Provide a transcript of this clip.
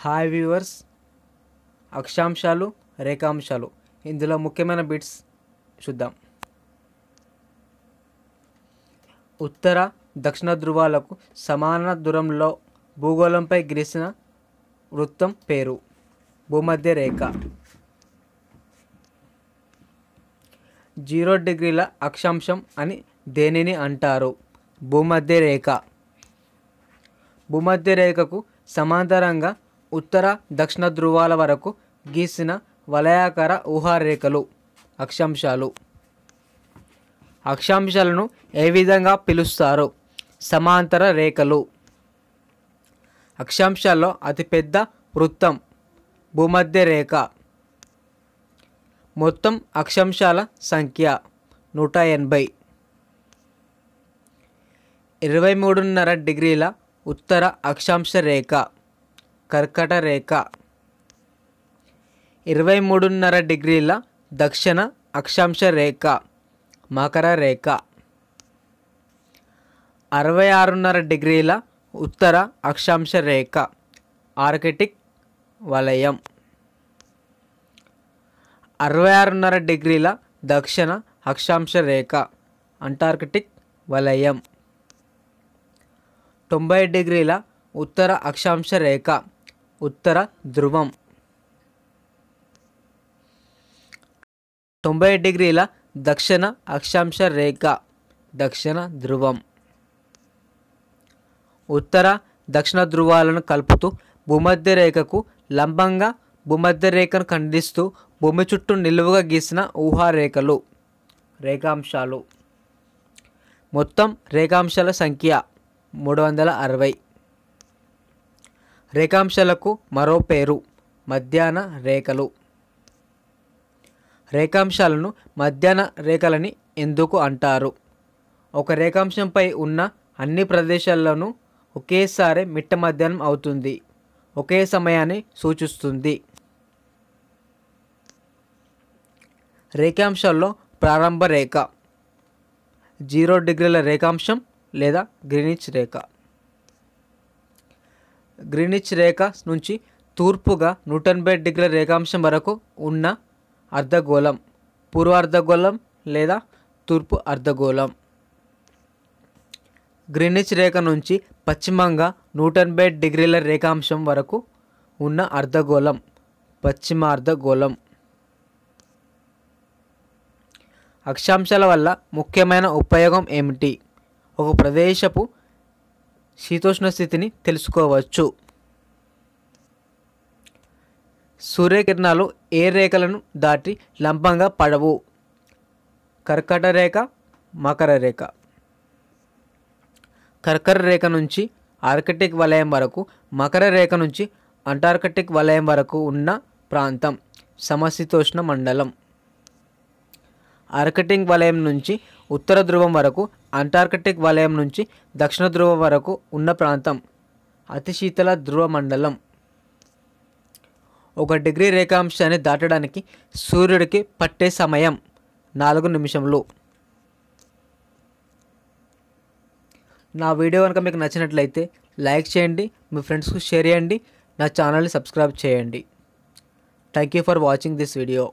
Hi viewers అక్షాంశాలు రేఖాంశాలు. ఇందులో ముఖ్యమైన bits చూద్దాం. ఉత్తర దక్షిణ ధృవాలకు సమాన దూరంలో భూగోళంపై గీసిన వృత్తం పేరు. భూమధ్య రేఖ. జీరో డిగ్రీల అక్షాంశం అని దేనిని అంటారు? భూమధ్య రేఖ. భూమధ్య రేఖకు సమాంతరంగా ఉత్తర దక్షిణ ధృవాల వరకు గీసిన వలయాకార ఊహారేఖలు అక్షాంశాలు. అక్షాంశాలను ఏ విధంగా పిలుస్తారు? సమాంతర రేఖలు. అక్షాంశాల్లో అతిపెద్ద వృత్తం భూమధ్య రేఖ. మొత్తం అక్షాంశాల సంఖ్య నూట ఎనభై. ఇరవై మూడున్నర డిగ్రీల ఉత్తర అక్షాంశ రేఖ. కర్కట రేఖ. ఇరవై మూడున్నర డిగ్రీల దక్షిణ అక్షాంశ రేఖ మకర రేఖ. అరవై ఆరున్నర డిగ్రీల ఉత్తర అక్షాంశ రేఖ ఆర్కిటిక్ వలయం. అరవై ఆరున్నర డిగ్రీల దక్షిణ అక్షాంశ రేఖ అంటార్కిటిక్ వలయం. తొంభై డిగ్రీల ఉత్తర అక్షాంశ రేఖ ఉత్తర ధ్రువం. తొంభై డిగ్రీల దక్షిణ అక్షాంశ రేఖ దక్షిణ ధ్రువం. ఉత్తర దక్షిణ ధ్రువాలను కలుపుతూ భూమధ్య రేఖకు లంబంగా భూమధ్య రేఖను ఖండిస్తూ భూమి చుట్టూ నిలువుగా గీసిన ఊహారేఖలు రేఖాంశాలు. మొత్తం రేఖాంశాల సంఖ్య మూడు వందల అరవై. రేఖాంశాలకు మరో పేరు మధ్యాహ్న రేఖలు. రేఖాంశాలను మధ్యాహ్న రేఖలని ఎందుకు అంటారు? ఒక రేఖాంశంపై ఉన్న అన్ని ప్రదేశాల్లోనూ ఒకేసారి మిట్ట మధ్యాహ్నం అవుతుంది. ఒకే సమయాన్ని సూచిస్తుంది. రేఖాంశాల్లో ప్రారంభ రేఖ. జీరో డిగ్రీల రేఖాంశం లేదా గ్రీనిచ్ రేఖ. గ్రీనిచ్ రేఖ నుంచి తూర్పుగా నూట ఎనభై డిగ్రీల రేఖాంశం వరకు ఉన్న అర్ధగోళం పూర్వ అర్ధగోళం లేదా తూర్పు అర్ధగోళం. గ్రీనిచ్ రేఖ నుంచి పశ్చిమంగా నూట ఎనభై డిగ్రీల రేఖాంశం వరకు ఉన్న అర్ధగోళం పశ్చిమ అర్ధగోళం. అక్షాంశాల వల్ల ముఖ్యమైన ఉపయోగం ఏమిటి? ఒక ప్రదేశపు శీతోష్ణ స్థితిని తెలుసుకోవచ్చు. సూర్యకిరణాలు ఏ రేఖలను దాటి లంబంగా పడవు. కర్కట రేఖ మకర రేఖ. కర్కర రేఖ నుంచి ఆర్కిటిక్ వలయం వరకు మకర రేఖ నుంచి అంటార్కిటిక్ వలయం వరకు ఉన్న ప్రాంతం సమశీతోష్ణ మండలం. ఆర్కిటిక్ వలయం నుంచి ఉత్తర ధ్రువం వరకు అంటార్కిటిక్ వలయం నుంచి దక్షిణ ధ్రువం వరకు ఉన్న ప్రాంతం అతి శీతల ధ్రువ మండలం ఒక డిగ్రీ రేఖాంశాన్ని దాటడానికి సూర్యుడికి పట్టే సమయం నాలుగు నిమిషంలో నా వీడియో కనుక మీకు నచ్చినట్లయితే లైక్ చేయండి మీ ఫ్రెండ్స్కు షేర్ చేయండి నా ఛానల్ని సబ్స్క్రైబ్ చేయండి. Thank you for watching this video